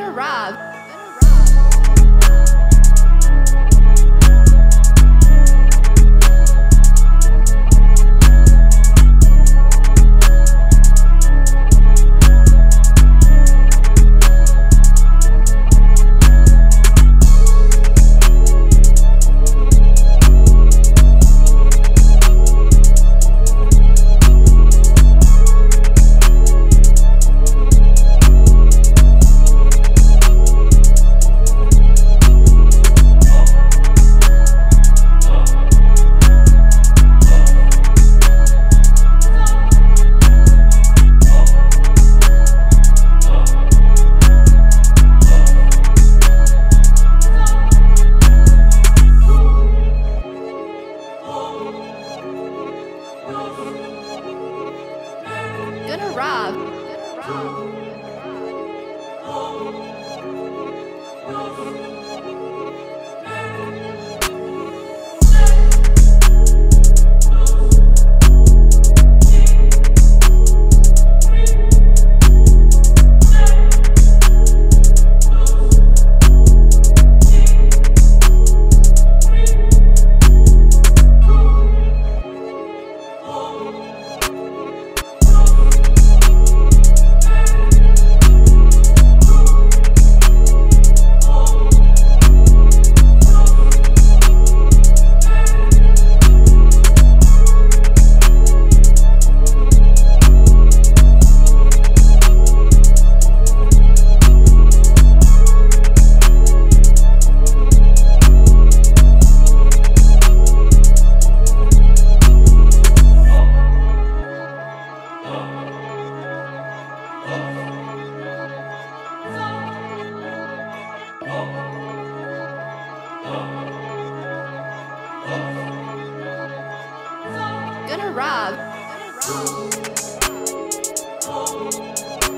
and arrive. Gonna rob. Gonna rob. Gonna rob.